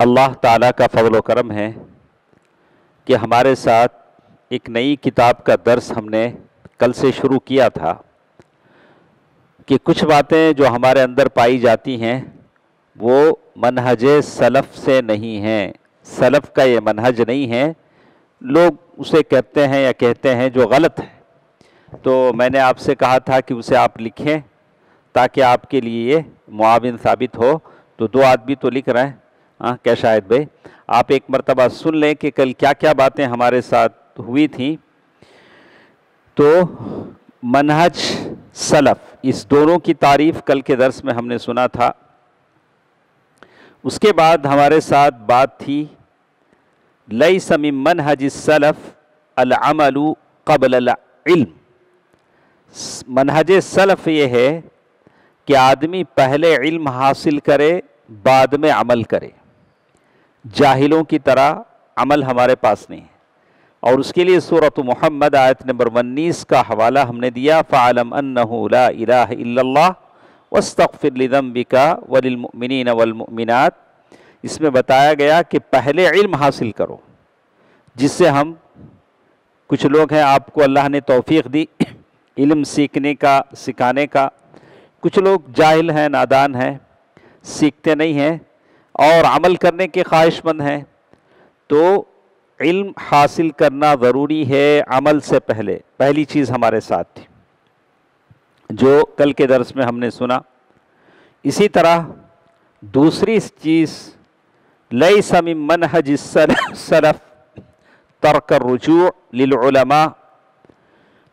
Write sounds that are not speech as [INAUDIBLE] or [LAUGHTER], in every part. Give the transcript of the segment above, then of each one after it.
अल्लाह ताला का फजल करम है कि हमारे साथ एक नई किताब का दर्स हमने कल से शुरू किया था कि कुछ बातें जो हमारे अंदर पाई जाती हैं, वो मनहज सलफ़ से नहीं हैं। सलफ़ का ये मनहज नहीं है। लोग उसे कहते हैं या कहते हैं जो गलत है। तो मैंने आपसे कहा था कि उसे आप लिखें ताकि आपके लिए ये मुआविन साबित हो। तो दो आदमी तो लिख रहे हैं। हाँ क्या शायद भाई? आप एक मरतबा सुन लें कि कल क्या क्या बातें हमारे साथ हुई थी। तो मनहज सलफ़, इस दोनों की तारीफ़ कल के दर्स में हमने सुना था। उसके बाद हमारे साथ बात थी लई समी मनहज सलफ़ अलमलु कबल इल्म मनहज सलफ़ ये है कि आदमी पहले इल्म हासिल करे, बाद में अमल करे। जाहिलों की तरह अमल हमारे पास नहीं है। और उसके लिए सूरत मोहम्मद आयत नंबर उन्नीस का हवाला हमने दिया फ़ालम अन्नला इला वस्तफ़िरदम्बिका वलमिन वलमिनत इसमें बताया गया कि पहले इल्म हासिल करो, जिससे हम, कुछ लोग हैं, आपको अल्लाह ने तोफ़ी दी, इल्म सीखने का, सिखाने का। कुछ लोग जाहिल हैं, नादान हैं, सीखते नहीं हैं और अमल करने के ख्वाहिशमंद हैं। तो इल्म हासिल करना ज़रूरी है अमल से पहले। पहली चीज़ हमारे साथ थी, जो कल के दर्स में हमने सुना। इसी तरह दूसरी चीज़ लई समिम मनहज सलफ़ तर्क रुजू लिलमा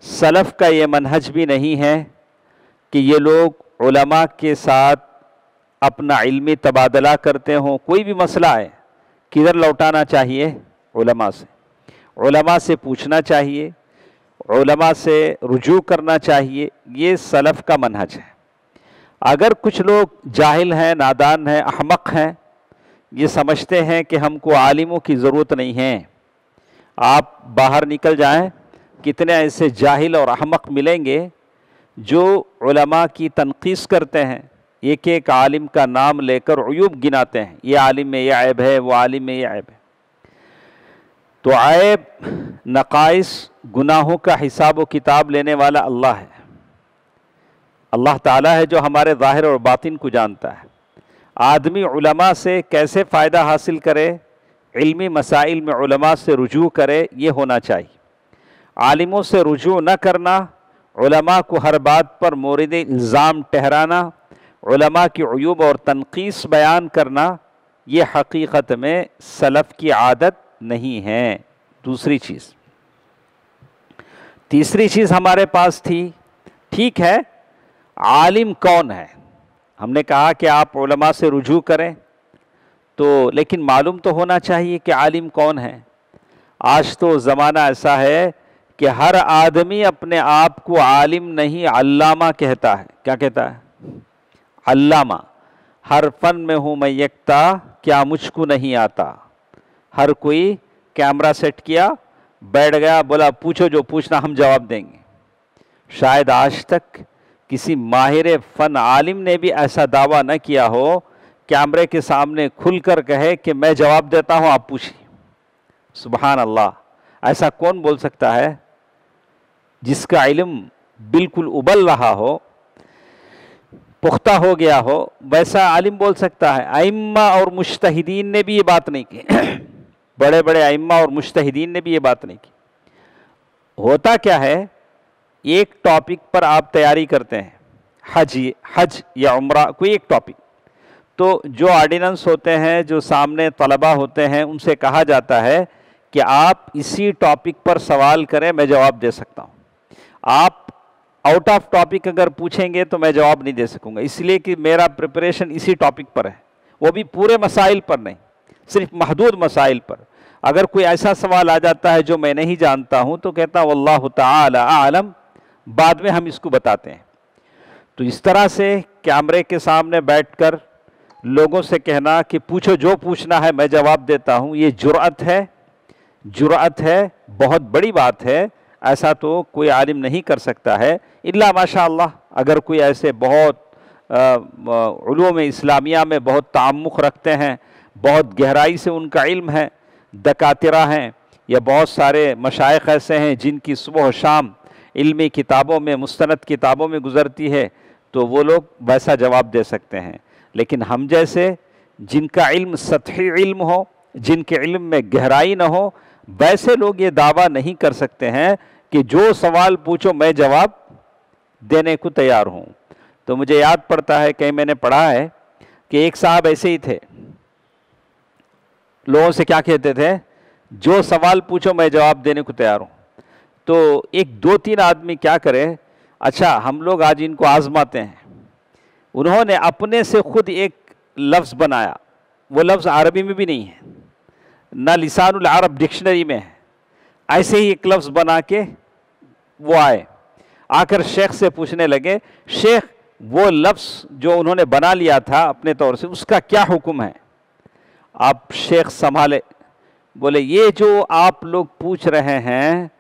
सलफ़ का ये मनहज भी नहीं है कि ये लोग उलमा के साथ अपना इल्मी तबादला करते हों। कोई भी मसला है किधर लौटाना चाहिए? उलमा से। उलमा से पूछना चाहिए, उलमा से रुजू करना चाहिए, ये सलफ़ का मनहज है। अगर कुछ लोग जाहिल हैं, नादान हैं, अहमक हैं, ये समझते हैं कि हमको आलिमों की ज़रूरत नहीं है। आप बाहर निकल जाएँ, कितने ऐसे जाहिल और अहमक मिलेंगे जो उलमा की तनखीस करते हैं। एक एक आलिम का नाम लेकर अयूब गिनाते हैं, ये आलिम में ये ऐब है, वो आलिम में ये ऐब है। तो ऐब नकाइस गुनाहों का हिसाब व किताब लेने वाला अल्लाह है। अल्लाह ताला है जो हमारे ज़ाहिर और बातिन को जानता है। आदमी उलमा से कैसे फ़ायदा हासिल करे, इल्मी मसाइल में उलमा से रुजू करे, ये होना चाहिए। आलिमों से रुजू न करना, उलमा को हर बात पर मोरद इल्ज़ाम ठहराना, उलमा की अयूब और तनकीस बयान करना, ये हकीकत में सलफ़ की आदत नहीं है। दूसरी चीज़। तीसरी चीज़ हमारे पास थी। ठीक है, आलिम कौन है? हमने कहा कि आप उलमा से रुजू करें। तो लेकिन मालूम तो होना चाहिए कि आलिम कौन है। आज तो ज़माना ऐसा है कि हर आदमी अपने आप को आलिम नहीं, अल्लामा कहता है। क्या कहता है? अल्लामा। हर फन में हूँ मैं यकता, क्या मुझको नहीं आता। हर कोई कैमरा सेट किया, बैठ गया, बोला, पूछो जो पूछना, हम जवाब देंगे। शायद आज तक किसी माहिर फ़न आलिम ने भी ऐसा दावा न किया हो, कैमरे के सामने खुलकर कहे कि मैं जवाब देता हूँ, आप पूछिए। सुबहान अल्लाह ऐसा कौन बोल सकता है जिसका इलम बिल्कुल उबल रहा हो, पुख्ता हो गया हो? वैसा आलिम बोल सकता है। आइम्मा और मुश्तहिदीन ने भी ये बात नहीं की। बड़े बड़े आइम्मा और मुश्तहिदीन ने भी ये बात नहीं की। होता क्या है, एक टॉपिक पर आप तैयारी करते हैं, हज हज या उम्र, कोई एक टॉपिक तो जो ऑर्डिनेंस होते हैं, जो सामने तलबा होते हैं, उनसे कहा जाता है कि आप इसी टॉपिक पर सवाल करें, मैं जवाब दे सकता हूँ। आप आउट ऑफ़ टॉपिक अगर पूछेंगे तो मैं जवाब नहीं दे सकूँगा। इसलिए कि मेरा प्रिपरेशन इसी टॉपिक पर है। वो भी पूरे मसाइल पर नहीं, सिर्फ़ महदूद मसाइल पर। अगर कोई ऐसा सवाल आ जाता है जो मैं नहीं जानता हूँ तो कहता हूँ, अल्लाह आलम। बाद में हम इसको बताते हैं। तो इस तरह से कैमरे के सामने बैठकर लोगों से कहना कि पूछो, जो पूछना है, मैं जवाब देता हूँ। ये जुरात है। जुरात है, बहुत बड़ी बात है। ऐसा तो कोई आलिम नहीं कर सकता है। इल्ला माशा अगर कोई ऐसे बहुत में इस्लामिया में बहुत तामुख रखते हैं, बहुत गहराई से उनका इल्म है दकातिरा हैं, या बहुत सारे मशाइ ऐसे हैं जिनकी सुबह शाम इल्मी किताबों में, मुस्तनद किताबों में गुज़रती है तो वो लोग वैसा जवाब दे सकते हैं। लेकिन हम जैसे, जिनका इल्म सतही इल्म हो, जिनके इल्म में गहराई ना हो, वैसे लोग ये दावा नहीं कर सकते हैं कि जो सवाल पूछो मैं जवाब देने को तैयार हूँ। तो मुझे याद पड़ता है, कहीं मैंने पढ़ा है कि एक साहब ऐसे ही थे लोगों से क्या कहते थे? जो सवाल पूछो, मैं जवाब देने को तैयार हूँ। तो एक दो तीन आदमी क्या करे? अच्छा हम लोग आज इनको आजमाते हैं। उन्होंने अपने से खुद एक लफ्ज़ बनाया। वो लफ्ज़ अरबी में भी नहीं है। ना लिसानुल अरब डिक्शनरी में है। ऐसे ही एक लफ्ज़ बना के वो आए। आकर शेख से पूछने लगे, शेख, वो लफ्ज़ जो उन्होंने बना लिया था अपने तौर से, उसका क्या हुक्म है? आप शेख संभाले। बोले, ये जो आप लोग पूछ रहे हैं,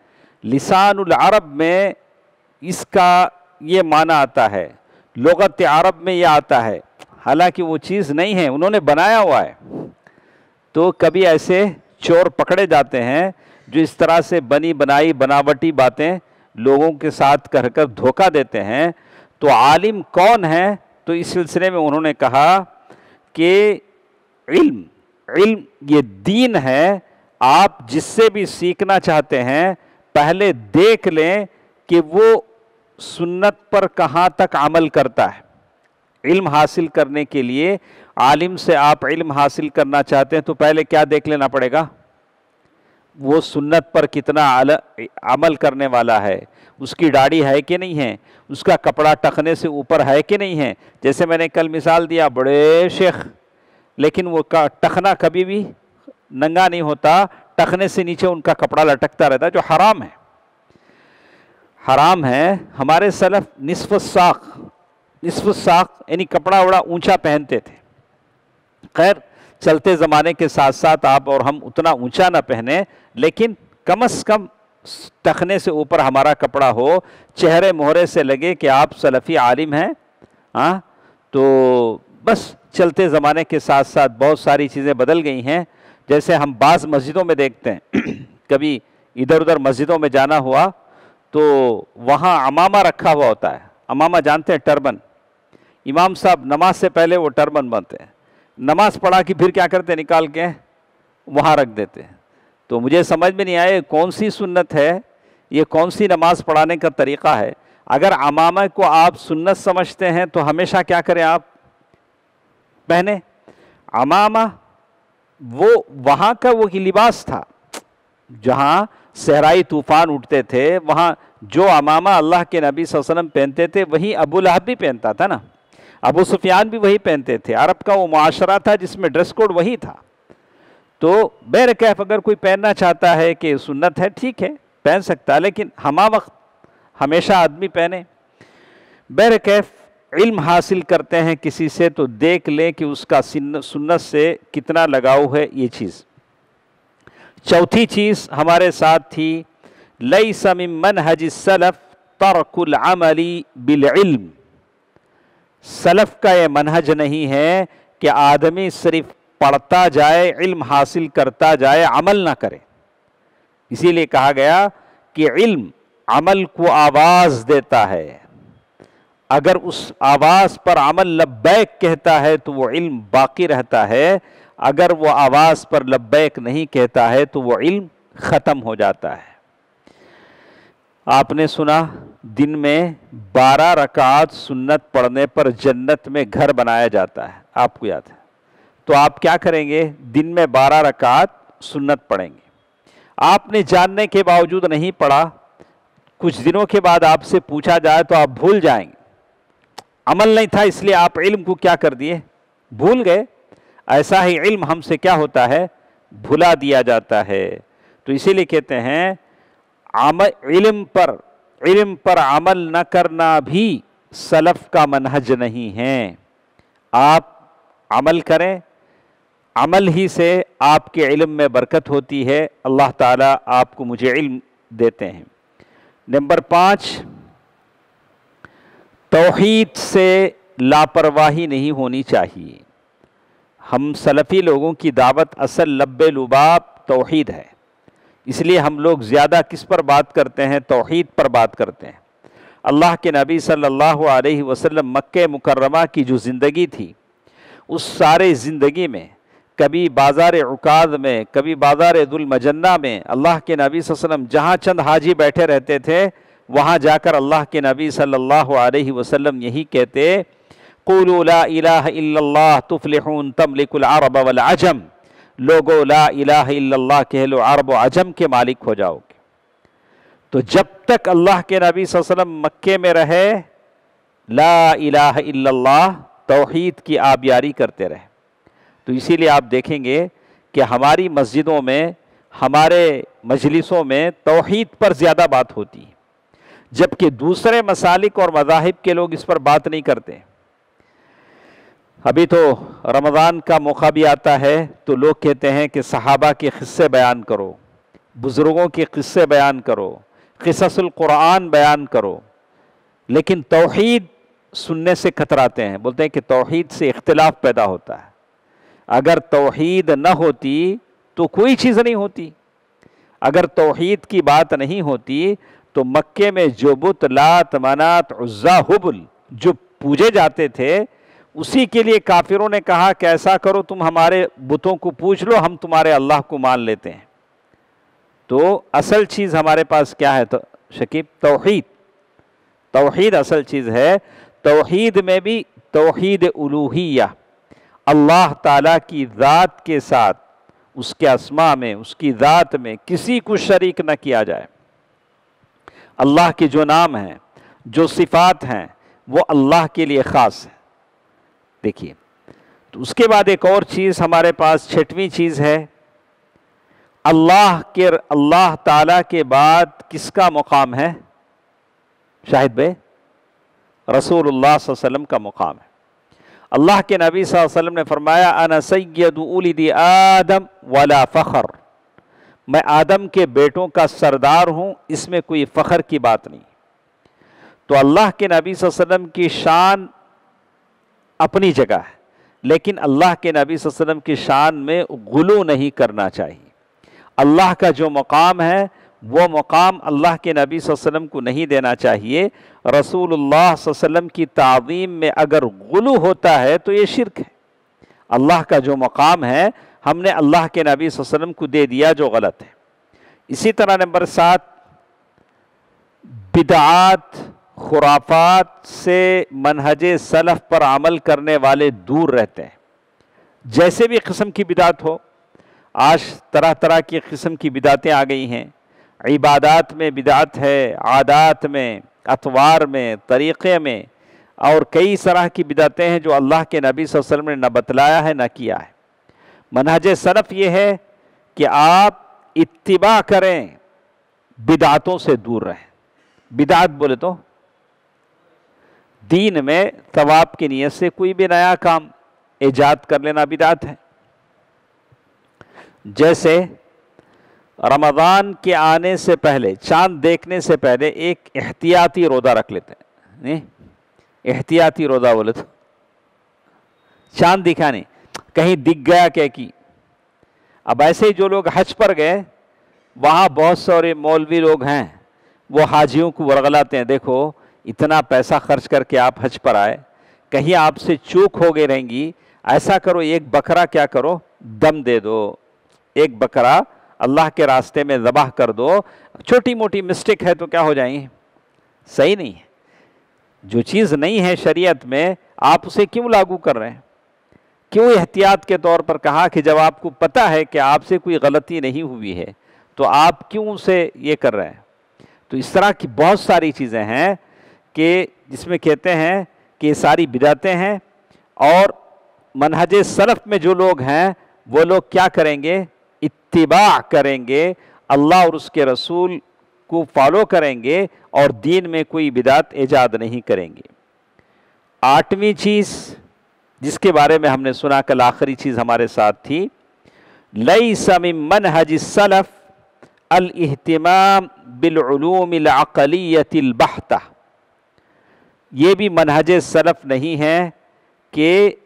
लिसानुल अरब में इसका ये माना आता है, लगत अरब में यह आता है, हालाँकि वो चीज़ नहीं है, उन्होंने बनाया हुआ है। तो कभी ऐसे चोर पकड़े जाते हैं, जो इस तरह से बनी, बनाई, बनावटी बातें लोगों के साथ कहकर धोखा देते हैं तो आलिम कौन है? तो इस सिलसिले में उन्होंने कहा कि इल्म इल्म, ये दीन है, आप जिससे भी सीखना चाहते हैं, पहले देख लें कि वो सुन्नत पर कहाँ तक अमल करता है। इल्म हासिल करने के लिए, आलिम से आप इल्म हासिल करना चाहते हैं तो पहले क्या देख लेना पड़ेगा? वो सुन्नत पर कितना अमल करने वाला है। उसकी दाढ़ी है कि नहीं है? उसका कपड़ा टखने से ऊपर है कि नहीं है? जैसे मैंने कल मिसाल दिया, बड़े शेख। लेकिन वो का टखना कभी भी नंगा नहीं होता, टखने से नीचे उनका कपड़ा लटकता रहता जो हराम है। हराम है, हमारे सलफ निसफ साख निसफ साख, यानी कपड़ा वड़ा ऊँचा पहनते थे। खैर, चलते ज़माने के साथ साथ आप और हम उतना ऊँचा ना पहने, लेकिन कम अज़ कम टखने से ऊपर हमारा कपड़ा हो, चेहरे मोहरे से लगे कि आप सलफ़ी आलिम हैं हाँ तो बस चलते ज़माने के साथ साथ बहुत सारी चीज़ें बदल गई हैं। जैसे हम बाज़ मस्जिदों में देखते हैं। [CLEARS THROAT] कभी इधर उधर मस्जिदों में जाना हुआ तो वहाँ अमामा रखा हुआ होता है। अमामा जानते हैं टर्बन? इमाम साहब नमाज़ से पहले वो टर्बन बनते हैं। नमाज़ पढ़ा कि फिर क्या करते निकाल के वहाँ रख देते हैं। तो मुझे समझ में नहीं आए कौन सी सुन्नत है? ये कौन सी नमाज़ पढ़ाने का तरीक़ा है? अगर अमामा को आप सुन्नत समझते हैं तो हमेशा क्या करें आप? पहने। अमामा, वो वहाँ का वो लिबास था। जहाँ सहराई तूफ़ान उठते थे, वहाँ जो अमामा अल्लाह के नबी वसल्लम पहनते थे, वही अबू लहब भी पहनता था ना। अबू सुफियान भी वही पहनते थे। अरब का वो माशरा था जिसमें ड्रेस कोड वही था। तो बैर कैफ अगर कोई पहनना चाहता है कि सुन्नत है, ठीक है, पहन सकता है, लेकिन हमा वक्त हमेशा आदमी पहने। बैर कैफ इल्म हासिल करते हैं किसी से तो देख लें कि उसका सुन्नत से कितना लगाव है ये चीज़। चौथी चीज़ हमारे साथ थी लई समिमन हज सलफ़ तरकुल अमली बिल सलफ का ये मनहज नहीं है कि आदमी सिर्फ़ पढ़ता जाए, इल्म हासिल करता जाए, अमल ना करे। इसीलिए कहा गया कि इल्म अमल को आवाज़ देता है। अगर उस आवाज़ पर अमल लब्बैक कहता है तो वो इल्म बाकी रहता है। अगर वो आवाज़ पर लब्बैक नहीं कहता है तो वो इल्म ख़त्म हो जाता है। आपने सुना, दिन में बारह रकात सुन्नत पढ़ने पर जन्नत में घर बनाया जाता है। आपको याद है? तो आप क्या करेंगे? दिन में बारह रकात सुन्नत पढ़ेंगे। आपने जानने के बावजूद नहीं पढ़ा। कुछ दिनों के बाद आपसे पूछा जाए तो आप भूल जाएँगे। अमल नहीं था, इसलिए आप इल्म को क्या कर दिए? भूल गए। ऐसा ही इल्म हमसे क्या होता है? भुला दिया जाता है। तो इसीलिए कहते हैं अमल इल्म पर इल्म पर अमल न करना भी सलफ का मनहज नहीं है। आप अमल करें। अमल ही से आपके इल्म में बरकत होती है। अल्लाह ताला आपको मुझे इल्म देते हैं। नंबर पाँच तोहीद से लापरवाही नहीं होनी चाहिए। हम सलफ़ी लोगों की दावत असल लब्बे लुबाब तोहीद है। इसलिए हम लोग ज़्यादा किस पर बात करते हैं? तोहीद पर बात करते हैं। अल्लाह के नबी सल्लल्लाहु अलैहि वसल्लम मक्के मुकर्रमा की जो ज़िंदगी थी, उस सारे ज़िंदगी में, कभी बाज़ार उकाद में, कभी बाज़ार दुलमजन्ना में, अल्लाह के नबी वसल्लम जहाँ चंद हाजी बैठे रहते थे वहाँ जाकर अल्लाह के नबी सल्लल्लाहु अलैहि वसल्लम यही कहते, कुलू अरब वल अजम। लोगो, ला इलाह कह लो अरब अजम के मालिक हो जाओगे। तो जब तक अल्लाह के नबी वसल्लम मक्के में रहे, ला इल्लल्लाह तौहीद की आबियारी करते रहे। तो इसीलिए आप देखेंगे कि हमारी मस्जिदों में, हमारे मजलिसों में तोहहीद पर ज़्यादा बात होती है। जबकि दूसरे मसालिक और मजाहिब के लोग इस पर बात नहीं करते। अभी तो रमज़ान का मौका भी आता है तो लोग कहते हैं कि सहाबा के क़स्से बयान करो, बुज़ुर्गों के किस्से बयान करो कुरान बयान करो। लेकिन तोहहीद सुनने से कतराते हैं, बोलते हैं कि तोहहीद से इख्तलाफ पैदा होता है। अगर तोहीद न होती तो कोई चीज़ नहीं होती। अगर तोहीद की बात नहीं होती तो मक्के में जो बुत, लात, मनात, उज़्ज़ा, हुबुल जो पूजे जाते थे, उसी के लिए काफिरों ने कहा कि ऐसा करो, तुम हमारे बुतों को पूछ लो, हम तुम्हारे अल्लाह को मान लेते हैं। तो असल चीज़ हमारे पास क्या है तो शकीब, तोहीद। तोहीद असल चीज़ है, तोहीद में भी तोहीद उलूहिया। अल्लाह ताला की ज़ात के साथ, उसके असमा में, उसकी ज़ात में किसी को शरीक न किया जाए। अल्लाह के जो नाम हैं, जो सिफात हैं, वो अल्लाह के लिए ख़ास है। देखिए तो उसके बाद एक और चीज़ हमारे पास, छठवीं चीज़ है, अल्लाह के, अल्लाह ताला के बाद किसका मुकाम है? शाहिद भाई, रसूलुल्लाह वसल्लम का मुकाम है। अल्लाह के नबी वसल्लम ने फरमाया, अना सैद उलिद आदम वाला फ़खर। मैं आदम के बेटों का सरदार हूँ, इसमें कोई फ़खर की बात नहीं। तो अल्लाह के नबी वसल्लम की शान अपनी जगह है, लेकिन अल्लाह के नबी वसल्लम की शान में गुलू नहीं करना चाहिए। अल्लाह का जो मकाम है, वो मकाम अल्लाह के नबी वसल्लम को नहीं देना चाहिए। रसूलुल्लाह वसल्लम की ताज़ीम में अगर गुलू होता है तो ये शिरक है। अल्लाह का जो मकाम है हमने अल्लाह के नबी वसल्लम को दे दिया जो गलत है। इसी तरह नंबर सात बिदात खुराफात से मनहज सलफ़ पर अमल करने वाले दूर रहते हैं। जैसे भी किस्म की बिदात हो, आज तरह तरह की किस्म की बिदातें आ गई हैं। इबादात में बिदात है, आदात में, अतवार में, तरीक़े में और कई तरह की बिदातें हैं जो अल्लाह के नबी वसल्लम ने न बतलाया है, न किया है। मनहज सनफ़ ये है कि आप इत्तिबा करें, बिदातों से दूर रहें। बिदात बोले तो दीन में तवाब की नीयत से कोई भी नया काम ईजाद कर लेना बिदात है। जैसे रमज़ान के आने से पहले, चाँद देखने से पहले एक एहतियाती रोज़ा रख लेते हैं। नहीं, एहतियाती रोज़ा बोले तो चाँद दिखा नहीं। कहीं दिख गया क्या कि? अब ऐसे ही जो लोग हज पर गए, वहाँ बहुत सारे मौलवी लोग हैं, वो हाजियों को वरगलाते हैं, देखो, इतना पैसा खर्च करके आप हज पर आए, कहीं आपसे चूक हो गई रहेंगी, ऐसा करो, एक बकरा क्या करो, दम दे दो। एक बकरा अल्लाह के रास्ते में ज़बाह कर दो छोटी मोटी मिस्टेक है तो क्या हो जाएँगे? सही नहीं। है जो चीज़ नहीं है शरीयत में, आप उसे क्यों लागू कर रहे हैं? क्यों एहतियात के तौर पर कहा कि जब आपको पता है कि आपसे कोई गलती नहीं हुई है तो आप क्यों उसे ये कर रहे हैं? तो इस तरह की बहुत सारी चीज़ें हैं कि जिसमें कहते हैं कि ये सारी बिदातें हैं और मनहज सलफ़ में जो लोग हैं, वो लोग क्या करेंगे? इत्तिबा करेंगे। अल्लाह और उसके रसूल को फॉलो करेंगे और दीन में कोई बिदात ईजाद नहीं करेंगे। आठवीं चीज़ जिसके बारे में हमने सुना कल आखिरी चीज़ हमारे साथ थी। लई समिम मनहज सलफ़ अल अहतमाम बिलूमिलक़लियतलबहता ये भी मनहज सलफ़ नहीं है कि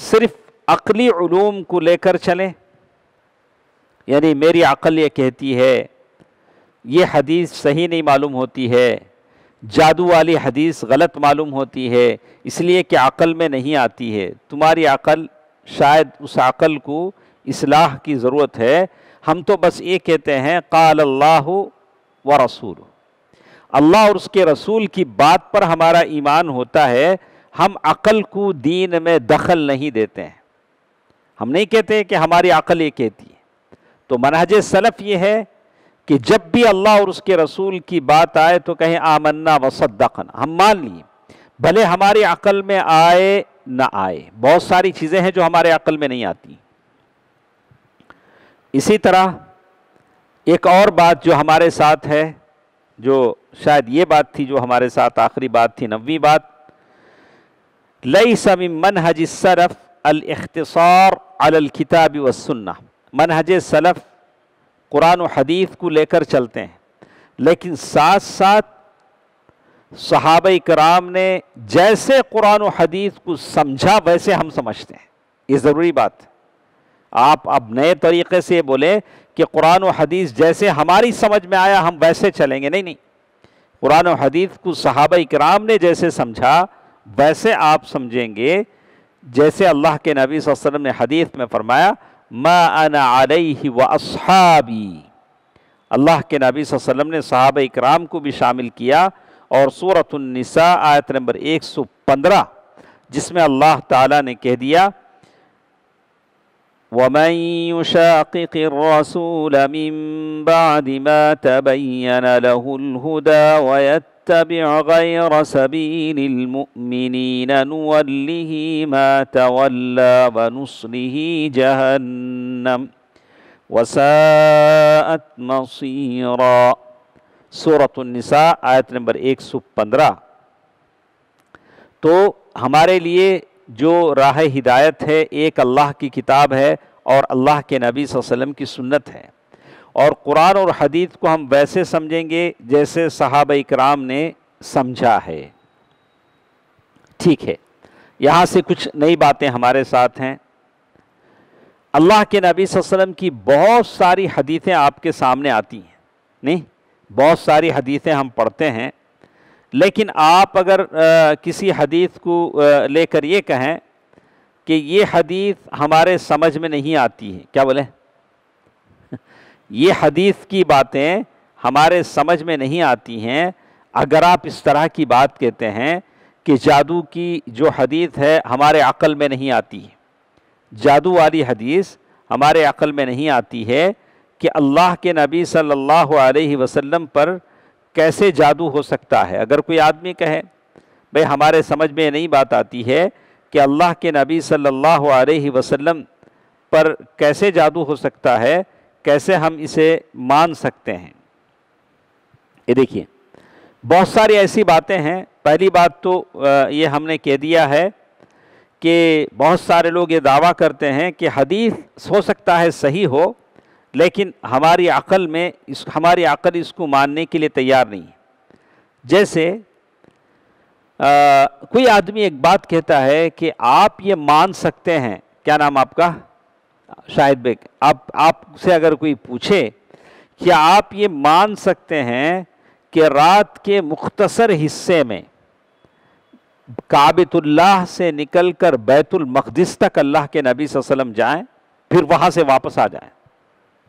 सिर्फ़ अकली ूम को लेकर चलें। यानी मेरी अक़ल ये कहती है, ये हदीस सही नहीं मालूम होती है। जादू वाली हदीस गलत मालूम होती है, इसलिए कि अक़ल में नहीं आती है। तुम्हारी अक़ल, शायद उस अक़ल को इसलाह की ज़रूरत है। हम तो बस ये कहते हैं, काल अल्लाह व रसूल अल्लाह और उसके रसूल की बात पर हमारा ईमान होता है, हम अक़ल को दीन में दखल नहीं देते हैं। हम नहीं कहते कि हमारी अक़ल ये कहती है। तो मनहज सलफ़ ये है कि जब भी अल्लाह और उसके रसूल की बात आए तो कहें, आमन्ना वसद्दकन हम मान लिए, भले हमारी अकल में आए, ना आए। बहुत सारी चीज़ें हैं जो हमारे अकल में नहीं आती। इसी तरह, एक और बात जो हमारे साथ है, जो शायद ये बात थी जो हमारे साथ आखिरी बात थी, नवी बात लई समिम मनहज सरफ अल अख्तसार अलकिताब वसन्ना मनहज सलफ़ कुरान और हदीस को लेकर चलते हैं। लेकिन साथ साथ सहाब कराम ने जैसे कुरान और हदीस को समझा, वैसे हम समझते हैं। ये ज़रूरी बात है। आप अब नए तरीके से बोले कि कुरान और हदीस जैसे हमारी समझ में आया, हम वैसे चलेंगे। नहीं नहीं। कुरान और हदीस को सहाब कराम ने जैसे समझा, वैसे आप समझेंगे। जैसे अल्लाह के नबी वसल्लम ने हदीस में फरमाया मा अना अलैहि व अल्लाह के नबी वसल्लम ने साहब इकराम को भी शामिल किया और सूरत आयत नंबर 115 जिसमें अल्लाह ताला ने कह दिया वमन युशाक़िक़ रसूल मिन बाद मा तबय्यन लहुल हुदा वयत नत्तबिअ गैर सबीलिल मुमिनीन नुवल्लिहि मा तवल्ला व नुस्लिहि जहन्नम वसाअत मसीरा सूरतुन्निसा आयत नंबर 115 तो हमारे लिए जो राह हिदायत है, एक अल्लाह की किताब है और अल्लाह के नबी वसल्लम की सुन्नत है। और कुरान और हदीत को हम वैसे समझेंगे जैसे साहब इकराम ने समझा है। ठीक है, यहाँ से कुछ नई बातें हमारे साथ हैं। अल्लाह के नबी वसल्लम की बहुत सारी हदीतें आपके सामने आती हैं, नहीं? बहुत सारी हदीतें हम पढ़ते हैं। लेकिन आप अगर आ, किसी हदीत को लेकर ये कहें कि ये हदीस हमारे समझ में नहीं आती है क्या बोले? [LAUGHS] ये हदीस की बातें हमारे समझ में नहीं आती हैं। अगर आप इस तरह की बात कहते हैं कि जादू की जो हदीस है हमारे अक़ल में नहीं आती जादू वाली हदीस हमारे अक़ल में नहीं आती है कि अल्लाह के नबी सल्लल्लाहु अलैहि वसल्लम पर कैसे जादू हो सकता है? अगर कोई आदमी कहे, भाई, हमारे समझ में नहीं बात आती है कि अल्लाह के नबी सल्लल्लाहु अलैहि वसल्लम पर कैसे जादू हो सकता है, कैसे हम इसे मान सकते हैं? ये देखिए, बहुत सारी ऐसी बातें हैं। पहली बात तो ये हमने कह दिया है कि बहुत सारे लोग ये दावा करते हैं कि हदीस हो सकता है सही हो लेकिन हमारी अकल में इस हमारी अकल इसको मानने के लिए तैयार नहीं है। जैसे आ, कोई आदमी एक बात कहता है कि आप ये मान सकते हैं क्या नाम आपका? शाहिद बेग आप आपसे अगर कोई पूछे क्या आप ये मान सकते हैं कि रात के मुख्तसर हिस्से में काबितुल्लाह से निकलकर बैतुल मकदिस तक अल्लाह के नबी वसल्लम जाएँ फिर वहाँ से वापस आ जाएँ।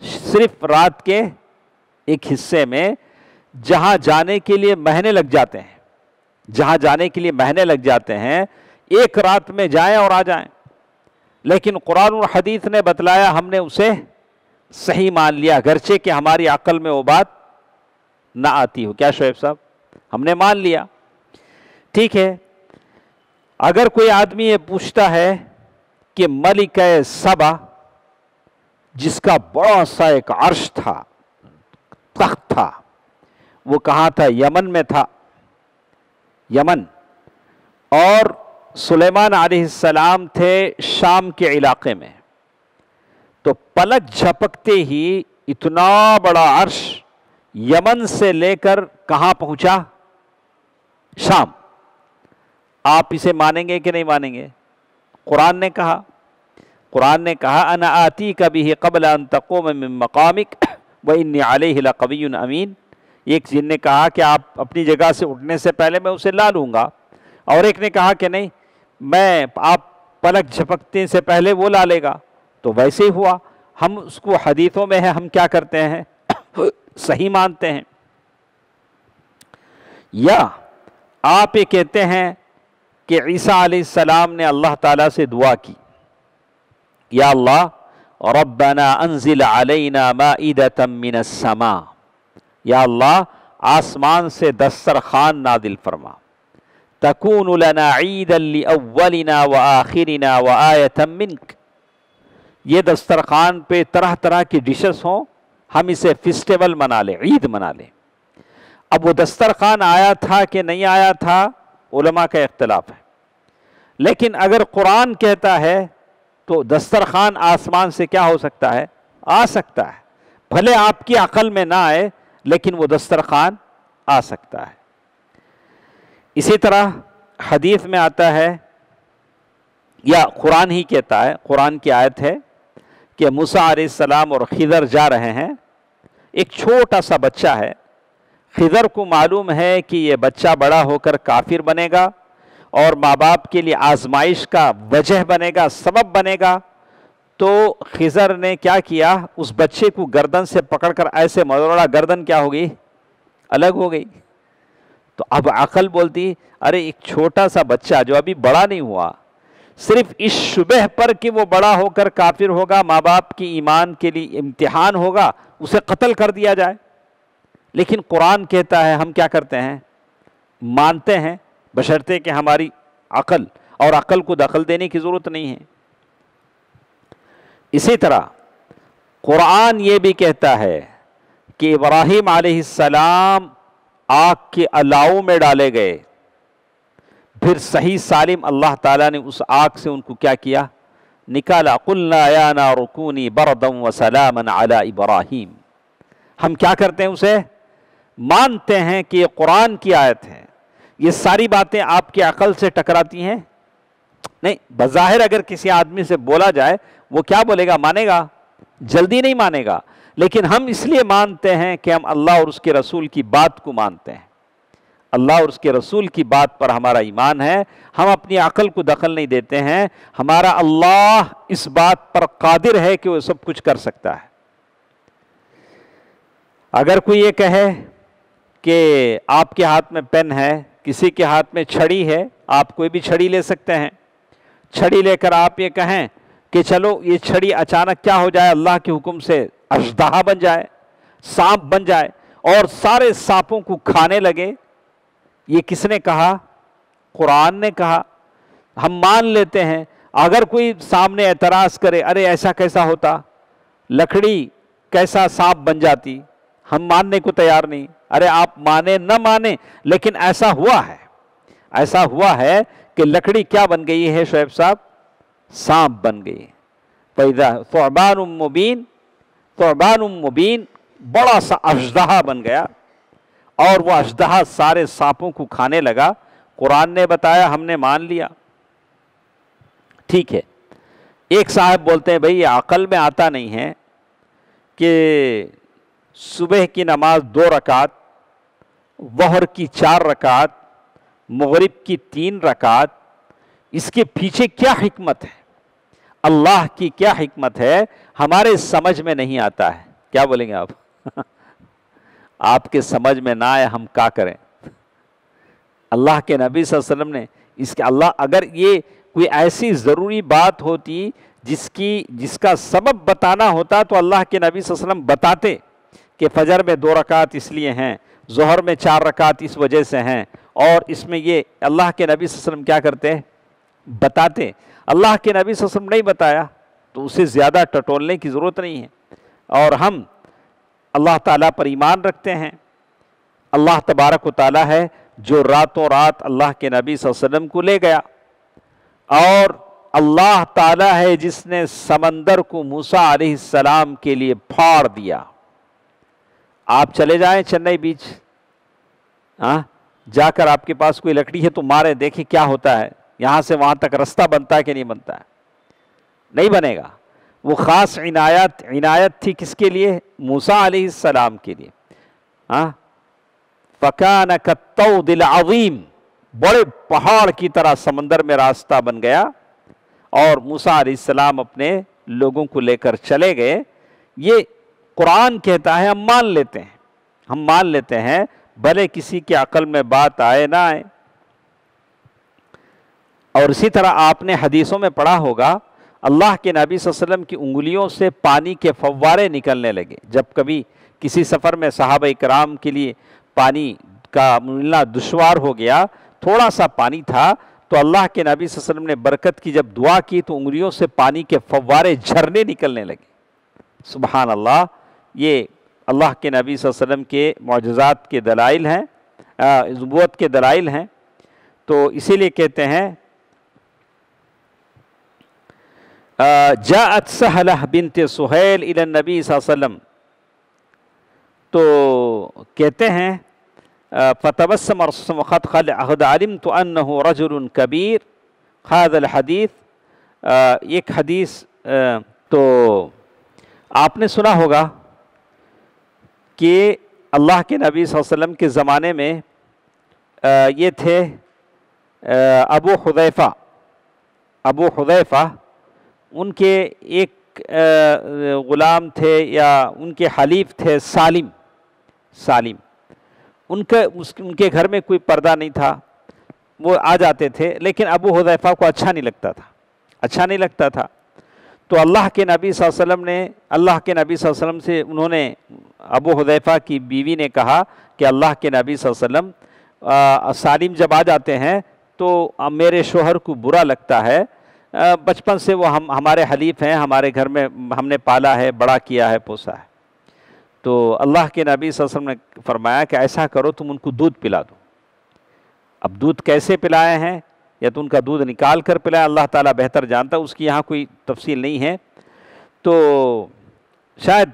सिर्फ़ रात के एक हिस्से में जहाँ जाने के लिए महीने लग जाते हैं, जहाँ जाने के लिए महीने लग जाते हैं, एक रात में जाएँ और आ जाएँ। लेकिन कुरान और हदीस ने बतलाया, हमने उसे सही मान लिया घरचे कि हमारी अकल में वो बात ना आती हो। क्या शोएब साहब? हमने मान लिया। ठीक है, अगर कोई आदमी ये पूछता है कि मलिक सबा जिसका बड़ा सा एक अर्श था, तख्त था, वो कहाँ था? यमन में था। यमन। और सुलेमान सलाम थे शाम के इलाके में। तो पलक झपकते ही इतना बड़ा अर्श यमन से लेकर कहाँ पहुँचा? शाम। आप इसे मानेंगे कि नहीं मानेंगे? कुरान ने कहा। कुरान ने कहा, अना आती कभी कबल अन तकोम मकामिक, व इन आल कबी अमीन। एक जिन ने कहा कि आप अपनी जगह से उठने से पहले मैं उसे ला लूँगा। और एक ने कहा कि नहीं, मैं, आप पलक झपकते से पहले वो ला लेगा। तो वैसे ही हुआ, हम उसको हदीतों में है, हम क्या करते हैं? [COUGHS] सही मानते हैं। या, आप ये कहते हैं कि ईसा सलाम ने अल्लाह ताला से दुआ की। या अल्लाह रब्बना अनजिल अलैना माइदतम मिनस समा या अल्लाह आसमान से दस्तर खान नादिल फरमा तकून लना अव्वलिना व आखिरिना व आयतम ये दस्तरखान पे तरह तरह की डिशेस हों हम इसे फेस्टिवल मना लें ईद मना लें अब वो दस्तरखान आया था कि नहीं आया था उलमा का इख्तलाफ है लेकिन अगर कुरान कहता है तो दस्तरखान आसमान से क्या हो सकता है? आ सकता है। भले आपकी अकल में ना आए, लेकिन वो दस्तरखान आ सकता है। इसी तरह हदीस में आता है, या कुरान ही कहता है, कुरान की आयत है कि मूसा सलाम और खिदर जा रहे हैं। एक छोटा सा बच्चा है। खिदर को मालूम है कि ये बच्चा बड़ा होकर काफिर बनेगा। और माँ बाप के लिए आजमाइश का वजह बनेगा, सबब बनेगा। तो खिजर ने क्या किया? उस बच्चे को गर्दन से पकड़कर ऐसे मरोड़ा, गर्दन क्या हो गई? अलग हो गई। तो अब अकल बोलती, अरे, एक छोटा सा बच्चा जो अभी बड़ा नहीं हुआ, सिर्फ़ इस शुबह पर कि वो बड़ा होकर काफिर होगा माँ बाप की ईमान के लिए इम्तिहान होगा, उसे कत्ल कर दिया जाए। लेकिन कुरान कहता है, हम क्या करते हैं? मानते हैं बशर्ते कि हमारी अकल और अकल को दखल देने की ज़रूरत नहीं है। इसी तरह कुरान ये भी कहता है कि इब्राहिम आसमाम आग के अलाव में डाले गए। फिर सही सालिम अल्लाह ताला ने उस आग से उनको क्या किया? निकाला कुल्ला रुकूनी बरदम व सलामन अला इब्राहिम। हम क्या करते हैं उसे? मानते हैं कि ये कुरान की आयत है। ये सारी बातें आपकी अकल से टकराती हैं। नहीं, बज़ाहिर अगर किसी आदमी से बोला जाए, वो क्या बोलेगा? मानेगा? जल्दी नहीं मानेगा। लेकिन हम इसलिए मानते हैं कि हम अल्लाह और उसके रसूल की बात को मानते हैं। अल्लाह और उसके रसूल की बात पर हमारा ईमान है। हम अपनी अकल को दखल नहीं देते हैं। हमारा अल्लाह इस बात पर कादिर है कि वो सब कुछ कर सकता है। अगर कोई ये कहे कि आपके हाथ में पेन है किसी के हाथ में छड़ी है, आप कोई भी छड़ी ले सकते हैं। छड़ी लेकर आप ये कहें कि चलो, ये छड़ी अचानक क्या हो जाए? अल्लाह के हुक्म से अजदहा बन जाए, सांप बन जाए और सारे सांपों को खाने लगे। ये किसने कहा? कुरान ने कहा। हम मान लेते हैं, अगर कोई सामने एतराज़ करे, अरे ऐसा कैसा होता? लकड़ी कैसा सांप बन जाती? हम मानने को तैयार नहीं। अरे आप माने, न माने, लेकिन ऐसा हुआ है। ऐसा हुआ है कि लकड़ी क्या बन गई है, शोएब साहब? सांप बन गई पैदा तोबान मुबीन तोबान मुबीन बड़ा सा अजदहा बन गया और वह अजदहा सारे सांपों को खाने लगा। कुरान ने बताया, हमने मान लिया। ठीक है। एक साहब बोलते हैं, भाई अकल में आता नहीं है कि सुबह की नमाज़ दो रकात वहर की चार रकात, मगरिब की तीन रकात, इसके पीछे क्या हिकमत है? अल्लाह की क्या हिकमत है? हमारे समझ में नहीं आता है। क्या बोलेंगे आप? [LAUGHS] आपके समझ में ना आए, हम क्या करें? अल्लाह के नबी वसल्लम ने इसके, अल्लाह अगर ये कोई ऐसी ज़रूरी बात होती जिसकी, जिसका सबब बताना होता तो अल्लाह के नबी वसल्लम बताते कि फजर में दो रकात इसलिए हैं। जहर में चार रकात इस वजह से हैं। और इसमें ये अल्लाह के नबी वसल्लम क्या करते हैं? बताते अल्लाह के नबी वसल्लम नहीं बताया तो उसे ज़्यादा टटोलने की ज़रूरत नहीं है। और हम अल्लाह ताला पर ईमान रखते हैं। अल्लाह तबारक ताला है जो रातों रात अल्लाह के नबी वसल्लम को ले गया। और अल्लाह ताला है जिसने समंदर को मूसा सलाम के लिए फाड़ दिया। आप चले जाएँ चेन्नई बीच। हाँ जाकर आपके पास कोई लकड़ी है तो मारे देखें क्या होता है। यहाँ से वहाँ तक रास्ता बनता है कि नहीं बनता है? नहीं बनेगा। वो ख़ास इनायत इनायत थी किसके लिए? मूसा सलाम के लिए। हाँ? फ़कान कत्तो दिल अवीम बड़े पहाड़ की तरह समंदर में रास्ता बन गया और मूसा सलाम अपने लोगों को लेकर चले गए। ये कुरान कहता है, हम मान लेते हैं। हम मान लेते हैं, भले किसी के अकल में बात आए ना आए। और इसी तरह आपने हदीसों में पढ़ा होगा, अल्लाह के नबी वसल्लम की उंगलियों से पानी के फव्वारे निकलने लगे। जब कभी किसी सफ़र में साहब कराम के लिए पानी का मिलना दुशवार हो गया, थोड़ा सा पानी था तो अल्लाह के नबी वसल्लम ने बरकत की। जब दुआ की तो उंगलियों से पानी के फव्वारे झरने निकलने लगे। सुबहान अल्लाह ये अल्लाह के नबी वसल्लम के मुआजात के दलाइल हैं नबूत के दलाइल हैं। तो इसीलिए कहते हैं जात सहलह बिनत सुहेल इलन नबी वसल्लम। तो कहते हैं फ़तबसम ख़त खल अहद आलिम तो अन रजुल कबीर। खादल हदीस एक हदीस तो आपने सुना होगा कि अल्लाह के नबी वसल्लम के ज़माने में ये थे अबू हुदैफ़ा। अबू हुदैफ़ा, उनके एक ग़ुलाम थे या उनके हलीफ थे सालिम सालिम। उनके, उस, उनके घर में कोई पर्दा नहीं था, वो आ जाते थे, लेकिन अबू हुदैफ़ा को अच्छा नहीं लगता था। अच्छा नहीं लगता था। तो अल्लाह के नबी वसल्लम ने, अल्लाह के नबी वसल्लम से उन्होंने अबू हुदैफ़ा की बीवी ने कहा कि अल्लाह के नबी वसल्लम सालिम जब आ जाते हैं तो मेरे शोहर को बुरा लगता है। बचपन से वो हम, हमारे हलीफ हैं, हमारे घर में हमने पाला है, बड़ा किया है, पोसा है। तो अल्लाह के नबी वसल्लम ने फरमाया कि ऐसा करो, तुम उनको दूध पिला दो। अब दूध कैसे पिलाए हैं? या तो उनका दूध निकाल कर पिलाया अल्लाह ताला बेहतर जानता उसकी यहाँ कोई तफसील नहीं है। तो शायद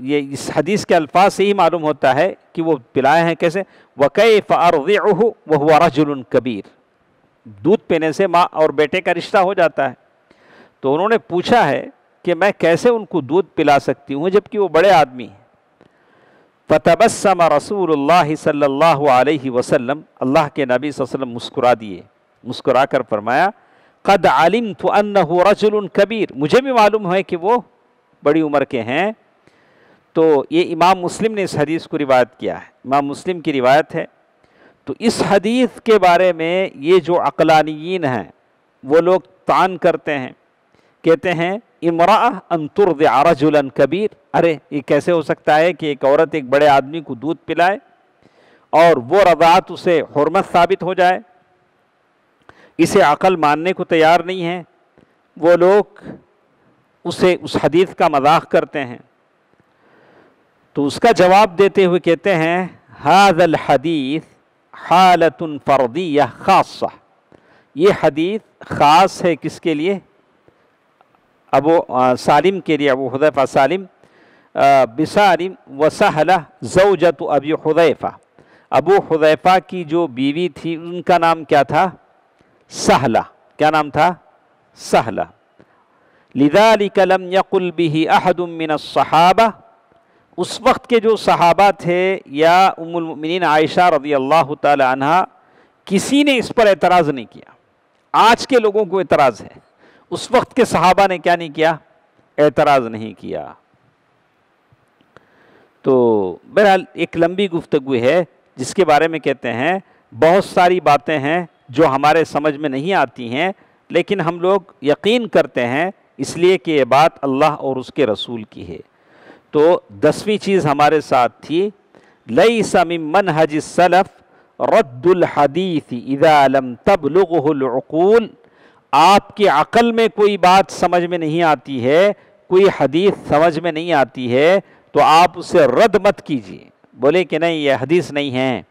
ये इस हदीस के अल्फाज से ही मालूम होता है कि वो पिलाए हैं कैसे? वक़ फ़ार वह हुआ रजुल कबीर। दूध पीने से माँ और बेटे का रिश्ता हो जाता है। तो उन्होंने पूछा है कि मैं कैसे उनको दूध पिला सकती हूँ, जबकि वो बड़े आदमी हैं। फ़तबसम रसूल अलैहि वसल्लम, अल्लाह के नबी वसल्लम मुस्कुरा दिए। मुस्कुरा कर फरमाया, कद आलिम तो रजुल कबीर। मुझे भी मालूम है कि वो बड़ी उम्र के हैं। तो ये इमाम मुस्लिम ने इस हदीस को रिवायत किया है। इमाम मुस्लिम की रिवायत है। तो इस हदीस के बारे में ये जो अकलानियन हैं, वो लोग तान करते हैं। कहते हैं इमरा अंतुर आरजुलन कबीर। अरे, ये कैसे हो सकता है कि एक औरत एक बड़े आदमी को दूध पिलाए और वो रवात उसे हरमत साबित हो जाए? इसे अकल मानने को तैयार नहीं है। वो लोग उसे उस हदीस का मज़ाक करते हैं। तो उसका जवाब देते हुए कहते हैं हादल हदीस हालतन फ़र्दी या ख़ासा। ये हदीस ख़ास है किसके लिए? अबू सालिम के लिए, अबू हुदैफ़ा सालिम। बिसालिम वसहला जऊजत अबी हुदैफ़ा। अबू हुदैफा की जो बीवी थी, उनका नाम क्या था? सहला क्या नाम था सहला लिदालिक लम यकुल बिही अहदुम मिन सहाबा उस वक्त के जो सहाबा थे या उमिन आयशा रदी अल्लाह तहा किसी ने इस पर एतराज़ नहीं किया आज के लोगों को एतराज़ है उस वक्त के सहाबा ने क्या नहीं किया एतराज़ नहीं किया तो बहरहाल एक लंबी गुफ्तगु है जिसके बारे में कहते हैं बहुत सारी बातें हैं जो हमारे समझ में नहीं आती हैं, लेकिन हम लोग यकीन करते हैं इसलिए कि ये बात अल्लाह और उसके रसूल की है। तो दसवीं चीज़ हमारे साथ थी लई समिमन हज सलफ़ रद्दुल हदीस इदालम तबलुगुल आपके अकल में कोई बात समझ में नहीं आती है, कोई हदीस समझ में नहीं आती है तो आप उसे रद्द मत कीजिए। बोले कि नहीं, ये हदीस नहीं है।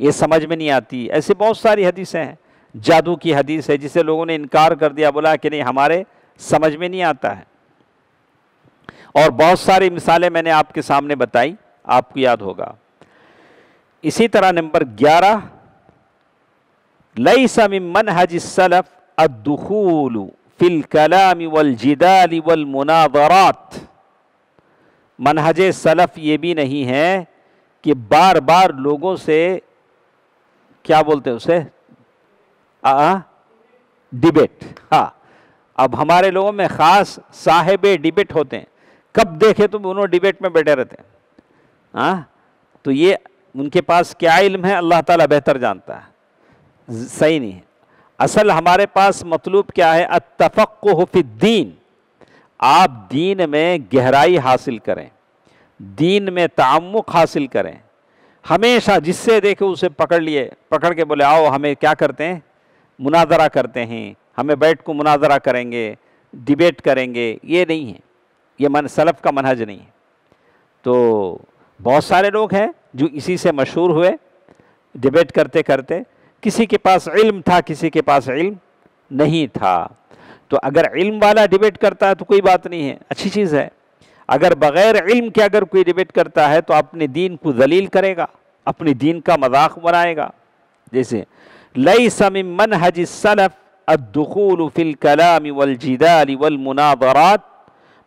ये समझ में नहीं आती। ऐसे बहुत सारी हदीसें हैं। जादू की हदीस है जिसे लोगों ने इनकार कर दिया, बोला कि नहीं, हमारे समझ में नहीं आता है। और बहुत सारी मिसालें मैंने आपके सामने बताई, आपको याद होगा। इसी तरह नंबर ग्यारह लई समिमन हज सलफ अदूल फिल कलाम वल जिदाल वल मुनावरात। मनहज सलफ ये भी नहीं है कि बार बार लोगों से क्या बोलते हैं उसे? आ डिबेट हाँ अब हमारे लोगों में ख़ास साहेब डिबेट होते हैं। कब देखे तो उन्होंने डिबेट में बैठे रहते हैं? हाँ तो ये उनके पास क्या इल्म है, अल्लाह ताला बेहतर जानता है। सही नहीं है। असल हमारे पास मतलूब क्या है? अतफ़ुफ़ीन आप दीन में गहराई हासिल करें। दीन में तामुक हासिल करें। हमेशा जिससे देखे उसे पकड़ लिए, पकड़ के बोले, आओ, हमें क्या करते हैं? मुनाजरा करते हैं, हमें बैठ को मुनाजरा करेंगे, डिबेट करेंगे। ये नहीं है, ये मन, सलफ़ का मनहज नहीं है। तो बहुत सारे लोग हैं जो इसी से मशहूर हुए, डिबेट करते करते, किसी के पास इल्म था, किसी के पास इल्म नहीं था। तो अगर इल्म वाला डिबेट करता है तो कोई बात नहीं है, अच्छी चीज़ है। अगर बग़ैर इल्म के अगर कोई डिबेट करता है तो अपने दीन को जलील करेगा, अपने दीन का मज़ाक बनाएगा। जैसे लई समिमन हज सलफ़ अदखूल फ़िल कलाम वलजिदाल वलमुनादरात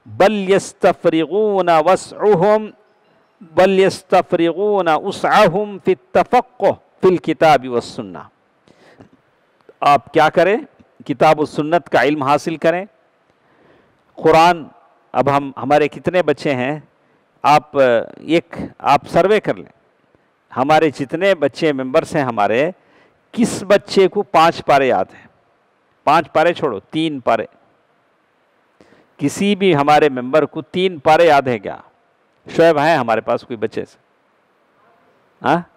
बल यस्तफ़रिगून वसअहुम बल यस्तफ़रिगून उसअहुम फ़िल किताब वसुन्ना आप क्या करें? किताब सुन्नत का इल्म हासिल करें। कुरान अब हम, हमारे कितने बच्चे हैं, आप, एक, आप सर्वे कर लें। हमारे जितने बच्चे मेंबर्स हैं हमारे, किस बच्चे को पाँच पारे याद हैं? पाँच पारे छोड़ो, तीन पारे। किसी भी हमारे मेंबर को तीन पारे याद है क्या? शोएब है हमारे पास कोई बच्चे से? हाँ?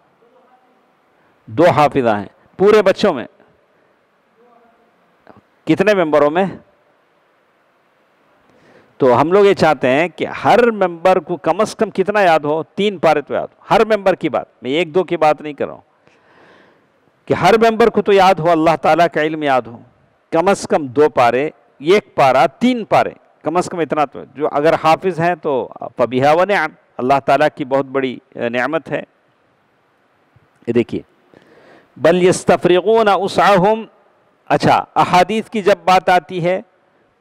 दो हाफिजा हैं। पूरे बच्चों में? कितने मेंबरों में? तो हम लोग ये चाहते हैं कि हर मेंबर को कम से कम कितना याद हो? तीन पारे तो याद हो। हर मेंबर की बात। मैं एक दो की बात नहीं कर रहा हूँ। कि हर मेंबर को तो याद हो, अल्लाह ताला का इल्म याद हो। कम से कम दो पारे, एक पारा, तीन पारे। कम से कम इतना तो। जो अगर हाफिज हैं तो फबिहा अल्लाह ताला की बहुत बड़ी नेमत है। ये देखिए। बल यस्तफ़रीन उसाहम अच्छा अहादीस की जब बात आती है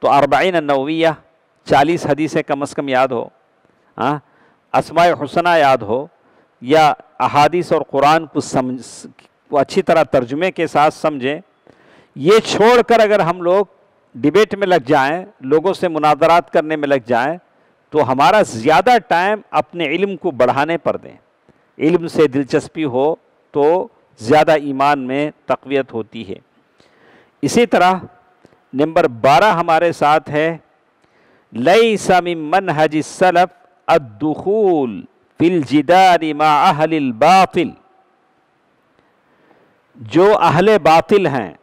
तो अरबाइन नविया। चालीस हदीसें कम अज़ कम याद हो हाँ? असमाय हुसना याद हो या अहादीस और कुरान को समझ को अच्छी तरह तर्जुमे के साथ समझें। ये छोड़कर अगर हम लोग डिबेट में लग जाएँ, लोगों से मुनादरात करने में लग जाएँ, तो हमारा ज़्यादा टाइम अपने इल्म को बढ़ाने पर दें। इल्म से दिलचस्पी हो तो ज़्यादा ईमान में तकवीत होती है। इसी तरह नंबर बारह हमारे साथ है लई समी मन हज सलफ़ अदूल फिल जिदारी माहल बातिल जो अहले बातिल हैं,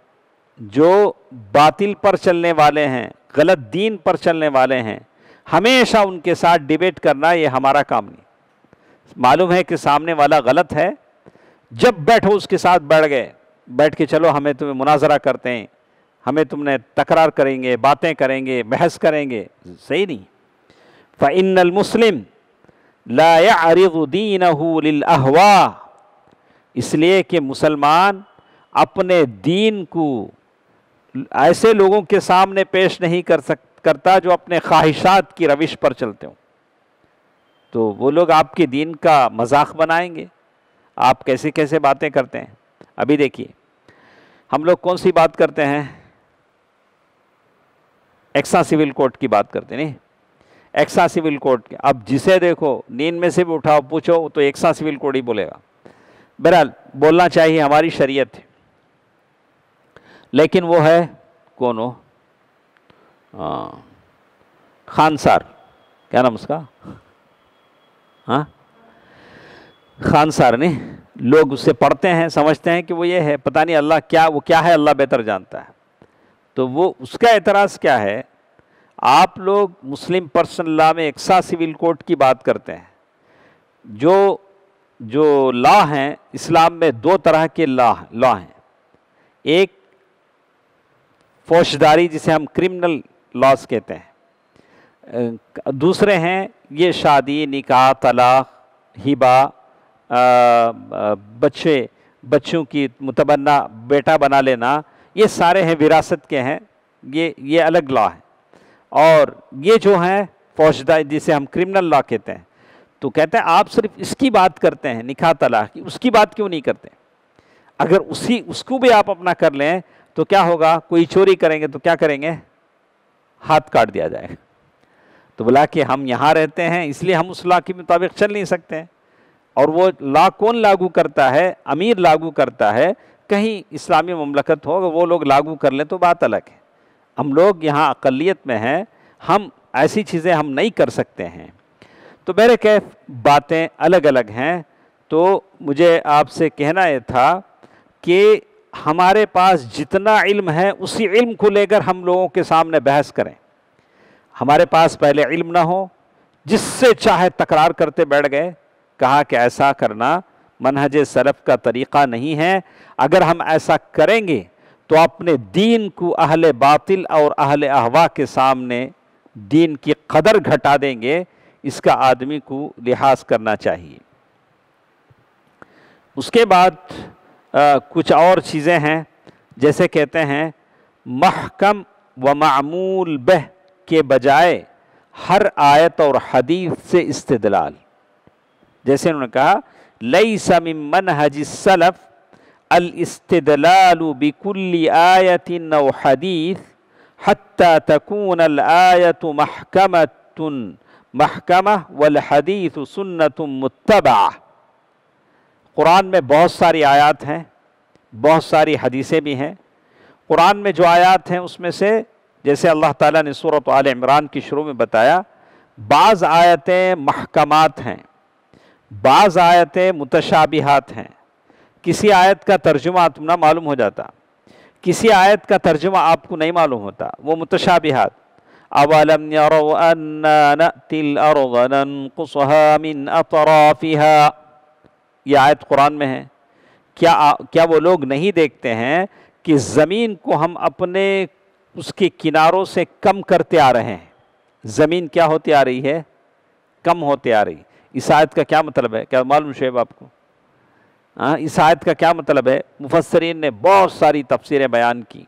जो बातिल पर चलने वाले हैं, गलत दीन पर चलने वाले हैं, हमेशा उनके साथ डिबेट करना ये हमारा काम नहीं। मालूम है कि सामने वाला गलत है, जब बैठो उसके साथ बैठ गए, बैठ के चलो, हमें तुम्हें मुनाजरा करते हैं। हमें तुमने तकरार करेंगे, बातें करेंगे, बहस करेंगे। सही नहीं। फ़िनल मुस्लिम लादीन अहवा। इसलिए कि मुसलमान अपने दीन को ऐसे लोगों के सामने पेश नहीं कर सक, करता जो अपने ख्वाहिशात की रविश पर चलते हों। तो वो लोग आपके दीन का मज़ाक बनाएँगे। आप कैसे कैसे बातें करते हैं? अभी देखिए, हम लोग कौन सी बात करते हैं? एक्सा सिविल कोर्ट की बात करते नहीं? एक्सा सिविल कोर्ट के अब जिसे देखो, नींद में से भी उठाओ, पूछो तो एक्सा सिविल कोर्ट ही बोलेगा। बहरहाल, बोलना चाहिए, हमारी शरीयत लेकिन वो है, कौन हो? खान सार। क्या नाम उसका? हाँ? खान सार ने लोग उससे पढ़ते हैं, समझते हैं कि वो ये है, पता नहीं अल्लाह क्या वो क्या है, अल्लाह बेहतर जानता है। तो वो उसका एतराज़ क्या है? आप लोग मुस्लिम पर्सनल लॉ में एक्सा सिविल कोर्ट की बात करते हैं। जो जो लॉ हैं, इस्लाम में दो तरह के लॉ लॉ हैं। एक फौजदारी जिसे हम क्रिमिनल लॉस कहते हैं। दूसरे हैं, ये शादी, निकाह, तलाक, हिबा बच्चे, बच्चों की मुतबन्ना, बेटा बना लेना ये सारे हैं विरासत के हैं, ये ये अलग लॉ है। और ये जो हैं फौजदारी जिसे हम क्रिमिनल लॉ कहते हैं तो कहते हैं आप सिर्फ़ इसकी बात करते हैं, निकाह तलाक की, उसकी बात क्यों नहीं करते? अगर उसी, उसको भी आप अपना कर लें तो क्या होगा? कोई चोरी करेंगे तो क्या करेंगे? हाथ काट दिया जाएगा। तो बोला कि हम यहाँ रहते हैं, इसलिए हम उस लॉ के मुताबिक चल नहीं सकते। और वो लॉ कौन लागू करता है? अमीर लागू करता है कहीं इस्लामी ममलकत हो वो लोग लागू कर लें तो बात अलग है। हम लोग यहाँ अकलीत में हैं, हम ऐसी चीज़ें हम नहीं कर सकते हैं। तो मेरे कैफ बातें अलग अलग हैं तो मुझे आपसे कहना यह था कि हमारे पास जितना इल्म है, उसी इल्म को लेकर हम लोगों के सामने बहस करें। हमारे पास पहले इल्म ना हो, जिससे चाहे तकरार करते बैठ गए, कहा कि ऐसा करना मनहज सलफ़ का तरीक़ा नहीं है। अगर हम ऐसा करेंगे तो अपने दीन को अहल बातिल और अहल अहवा के सामने दीन की कदर घटा देंगे इसका आदमी को लिहाज करना चाहिए। उसके बाद आ, कुछ और चीज़ें हैं। जैसे कहते हैं महकम व मामूल बह के बजाय हर आयत और हदीस से इस्तदलाल। जैसे उन्होंने कहा लई समिमन हजिसलफ़ अल इस्तदलाल बिकुल्ली आयतिन हदीस तकून अल आयत महकमतुन महकमा वल हदीस सुन्नत मुतबा कुरान में बहुत सारी आयात हैं, बहुत सारी हदीसें भी हैं। कुरान में जो आयात हैं उसमें से जैसे अल्लाह ताला ने सूरत आल इमरान की शुरू में बताया, बाज़ आयतें महकमात हैं। बाज़ आयतें मुतशाबिहात हैं। किसी आयत का तर्जुमा तुम्हारा मालूम हो जाता। किसी आयत का तर्जुमा आपको नहीं मालूम होता, वो मुतशाबिहात। अवलम अतराफिहा। ये आयत कुरान में है। क्या क्या वो लोग नहीं देखते हैं कि ज़मीन को हम अपने उसके किनारों से कम करते आ रहे हैं? ज़मीन क्या होती आ रही है? कम होते आ रही। इस आयत का क्या मतलब है? क्या मालूम शेब आपको? हाँ इस आयत का क्या मतलब है? मुफसरीन ने बहुत सारी तफसीरें बयान की।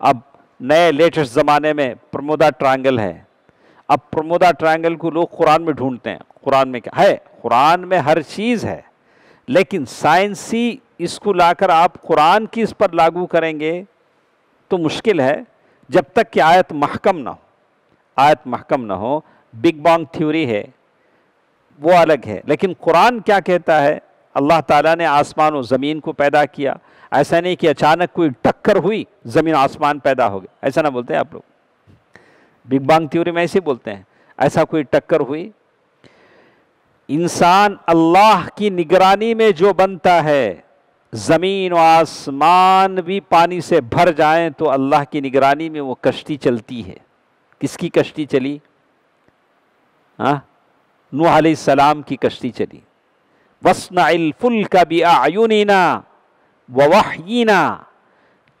अब नए लेटेस्ट ज़माने में प्रमोदा ट्रायंगल है। अब प्रमोदा ट्रायंगल को लोग कुरान में ढूंढते हैं। कुरान में क्या? है, कुरान में हर चीज़ है। लेकिन साइंसी इसको लाकर आप कुरान की इस पर लागू करेंगे तो मुश्किल है, जब तक कि आयत महकम ना हो। आयत महकम ना हो। बिग बॉन्ग थ्योरी है। वो अलग है। लेकिन कुरान क्या कहता है? अल्लाह ताला ने आसमान और ज़मीन को पैदा किया। ऐसा नहीं कि अचानक कोई टक्कर हुई, ज़मीन आसमान पैदा हो गया ऐसा ना बोलते हैं आप लोग। बिग बांग थ्योरी में ऐसे बोलते हैं। ऐसा कोई टक्कर हुई? इंसान अल्लाह की निगरानी में जो बनता है, ज़मीन व आसमान भी पानी से भर जाएँ तो अल्लाह की निगरानी में वो कश्ती चलती है। किसकी कश्ती चली? हाँ? नूह सलाम की कश्ती चली। वसनाफुल का भी आयुनीना वहीना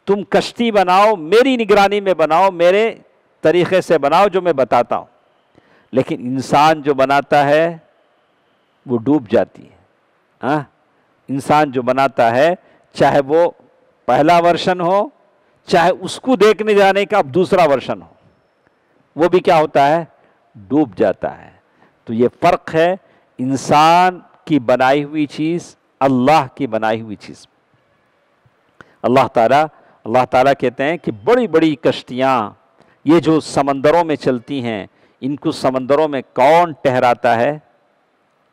तुम कश्ती बनाओ, मेरी निगरानी में बनाओ, मेरे तरीक़े से बनाओ जो मैं बताता हूँ। लेकिन इंसान जो बनाता है, वो डूब जाती है। हाँ? इंसान जो बनाता है, चाहे वो पहला वर्षन हो, चाहे उसको देखने जाने का अब दूसरा वर्षन हो, वो भी क्या होता है? डूब जाता है। तो ये फ़र्क है इंसान की बनाई हुई चीज़, अल्लाह की बनाई हुई चीज़। अल्लाह ताला अल्लाह ताला कहते हैं कि बड़ी बड़ी कश्तियाँ, ये जो समंदरों में चलती हैं, इनको समंदरों में कौन ठहराता है?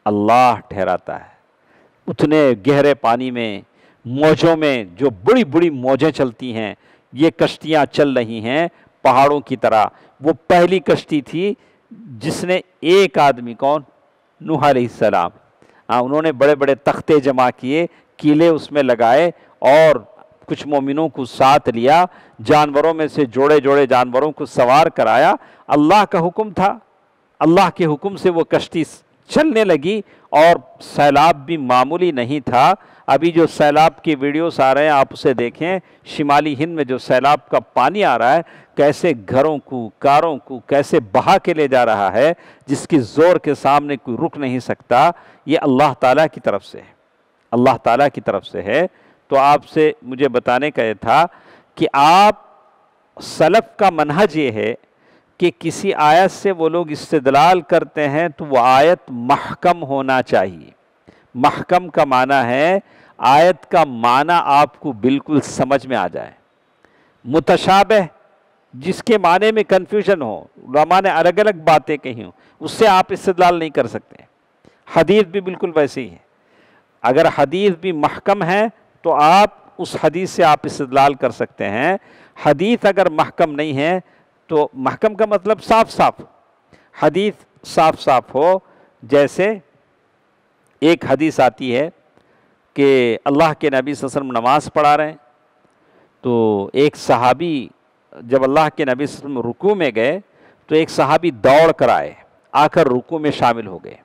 अल्लाह ठहराता है। उतने गहरे पानी में, मौजों में जो बड़ी बड़ी मौजें चलती हैं, ये कश्तियाँ चल रही हैं पहाड़ों की तरह। वो पहली कश्ती थी जिसने एक आदमी, कौन? नूह हाँ उन्होंने बड़े बड़े तख्ते जमा किए, किले उसमें लगाए और कुछ मोमिनों को साथ लिया, जानवरों में से जोड़े जोड़े जानवरों को सवार कराया। अल्लाह का हुक्म था। अल्लाह के हुक्म से वो कश्ती चलने लगी और सैलाब भी मामूली नहीं था। अभी जो सैलाब की वीडियोस आ रहे हैं, आप उसे देखें। शिमाली हिंद में जो सैलाब का पानी आ रहा है कैसे घरों को, कारों को कैसे बहा के ले जा रहा है, जिसकी ज़ोर के सामने कोई रुक नहीं सकता, ये अल्लाह ताला की तरफ़ से है। अल्लाह ताला की तरफ़ से है। तो आपसे मुझे बताने का ये था कि आप, सलफ़ का मनहज ये है कि किसी आयत से वो लोग इस्तदलाल करते हैं तो वह आयत महकम होना चाहिए। महकम का माना है, आयत का माना आपको बिल्कुल समझ में आ जाए। मुतशाबह जिसके माने में कन्फ्यूज़न हो रमा ने अलग अलग बातें कही हों, उससे आप इस्तदलाल नहीं कर सकते। हदीस भी बिल्कुल वैसे ही। है अगर हदीस भी महकम है तो आप उस हदीस से आप इस्तदलाल कर सकते हैं। हदीस अगर महकम नहीं है तो महकम का मतलब साफ़ साफ़ हदीस साफ़ साफ़ हो, जैसे एक हदीस आती है कि अल्लाह के नबी वसल्लम नमाज़ पढ़ा रहे हैं तो एक सहाबी जब अल्लाह के नबी रुकू में गए तो एक सहाबी दौड़ कर आए, आकर रुकू में शामिल हो गए।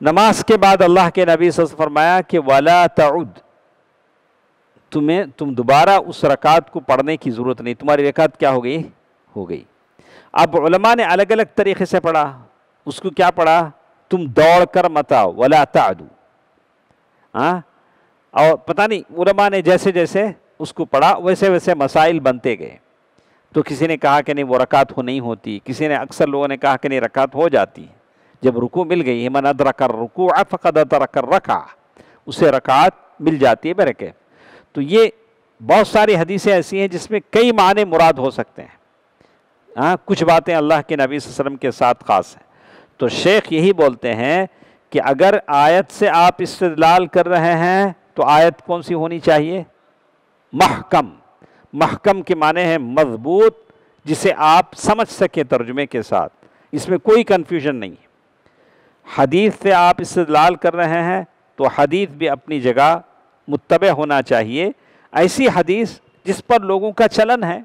नमाज़ के बाद अल्लाह के नबी फरमाया कि, वाला तउद तुम्हें, तुम दोबारा उस रकात को पढ़ने की ज़रूरत नहीं, तुम्हारी रकात क्या हो गई? हो गई। अब उलमा ने अलग अलग तरीके से पढ़ा, उसको क्या पढ़ा? तुम दौड़ कर मताओ वला तादू हाँ? और पता नहीं, उलमा ने जैसे जैसे उसको पढ़ा वैसे वैसे मसाइल बनते गए। तो किसी ने कहा कि नहीं, वो रकात हो नहीं होती। किसी ने, अक्सर लोगों ने कहा कि नहीं, रकात हो जाती। जब रुकू मिल गई मन अदरकर रुकू फ़कद अदरकर रखा उसे रकात मिल जाती है बरके। तो ये बहुत सारी हदीसें ऐसी हैं जिसमें कई माने मुराद हो सकते हैं। हाँ कुछ बातें अल्लाह के नबी वसल्लम के साथ ख़ास हैं। तो शेख यही बोलते हैं कि अगर आयत से आप इस्तलाल कर रहे हैं तो आयत कौन सी होनी चाहिए? महकम। महकम के माने हैं मज़बूत, जिसे आप समझ सकें तर्जुमे के साथ। इसमें कोई कन्फ्यूज़न नहीं है। हदीस से आप इस्तलाल कर रहे हैं तो हदीस भी अपनी जगह मुतब होना चाहिए। ऐसी हदीस जिस पर लोगों का चलन है।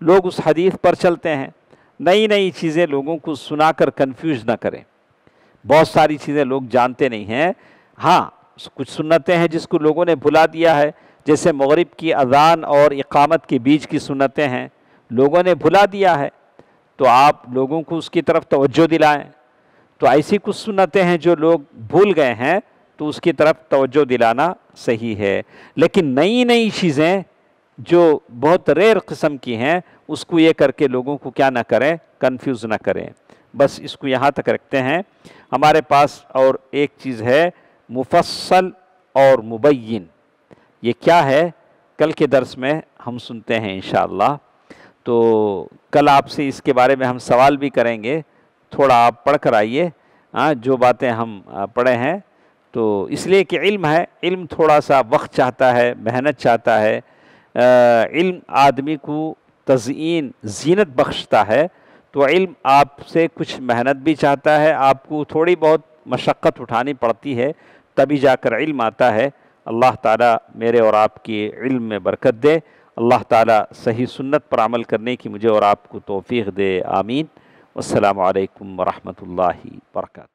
लोग उस हदीस पर चलते हैं। नई नई चीज़ें लोगों को सुनाकर कंफ्यूज ना करें। बहुत सारी चीज़ें लोग जानते नहीं हैं। हाँ कुछ सुन्नतें हैं जिसको लोगों ने भुला दिया है। जैसे मगरिब की अजान और इकामत के बीच की सुन्नतें हैं, लोगों ने भुला दिया है तो आप लोगों को उसकी तरफ़ तवज्जो दिलाएँ। तो ऐसी कुछ सुन्नतें हैं जो लोग भूल गए हैं तो उसकी तरफ़ तवज्जो दिलाना सही है। लेकिन नई नई चीज़ें जो बहुत रेयर किस्म की हैं, उसको ये करके लोगों को क्या ना करें कंफ्यूज ना करें। बस इसको यहाँ तक रखते हैं। हमारे पास और एक चीज़ है मुफसल और मुबैन ये क्या है? कल के दर्स में हम सुनते हैं इन तो कल आपसे इसके बारे में हम सवाल भी करेंगे। थोड़ा आप पढ़ कर आइए। हाँ जो बातें हम पढ़े हैं। तो इसलिए कि इल्म है, इल्म थोड़ा सा वक्त चाहता है, मेहनत चाहता है। इल्म आदमी को तज़ीन, जीनत बख्शता है। तो इल्म आपसे कुछ मेहनत भी चाहता है। आपको थोड़ी बहुत मशक्क़त उठानी पड़ती है, तभी जाकर इल्म आता है। अल्लाह ताला मेरे और आपके इल्म में बरकत दे। अल्लाह ताला सही सुन्नत पर अमल करने की मुझे और आपको तोफ़ी दे। आमीन। अल्लाम वरहमतुल्लाहि वरकatuh